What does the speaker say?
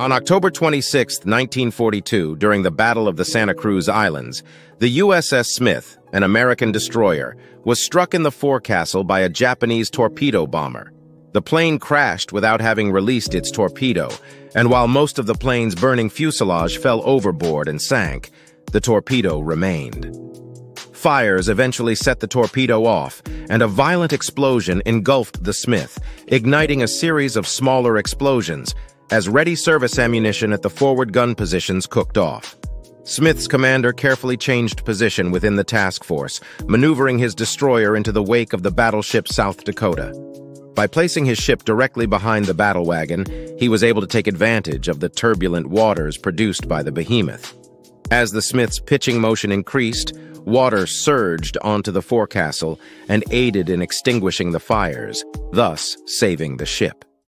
On October 26, 1942, during the Battle of the Santa Cruz Islands, the USS Smith, an American destroyer, was struck in the forecastle by a Japanese torpedo bomber. The plane crashed without having released its torpedo, and while most of the plane's burning fuselage fell overboard and sank, the torpedo remained. Fires eventually set the torpedo off, and a violent explosion engulfed the Smith, igniting a series of smaller explosions, as ready service ammunition at the forward gun positions cooked off. Smith's commander carefully changed position within the task force, maneuvering his destroyer into the wake of the battleship South Dakota. By placing his ship directly behind the battle wagon, he was able to take advantage of the turbulent waters produced by the behemoth. As the Smith's pitching motion increased, water surged onto the forecastle and aided in extinguishing the fires, thus saving the ship.